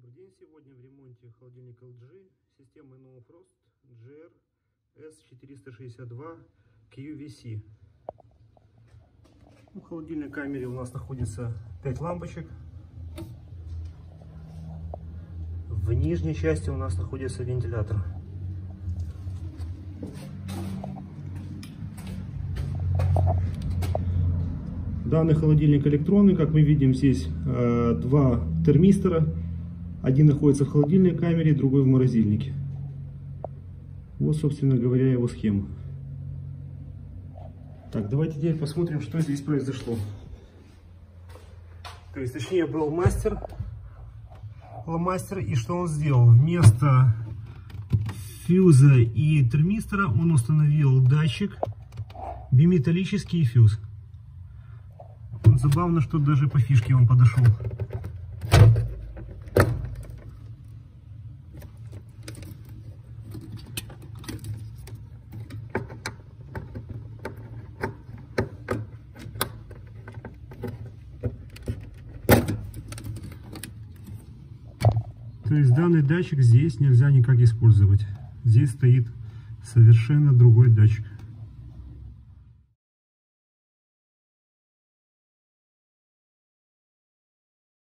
Добрый день. Сегодня в ремонте холодильник LG системы No Frost GR S462 QVC. В холодильной камере у нас находится 5 лампочек. В нижней части у нас находится вентилятор. Данный холодильник электронный, как мы видим, здесь э, два термистора. Один находится в холодильной камере, другой в морозильнике. Вот, собственно говоря, его схема. Так, давайте теперь посмотрим, что здесь произошло. То есть, точнее, был мастер, мастер, и что он сделал? Вместо фьюза и термистора он установил датчик биметаллический фьюз. Забавно, что даже по фишке он подошел. То есть данный датчик здесь нельзя никак использовать. Здесь стоит совершенно другой датчик.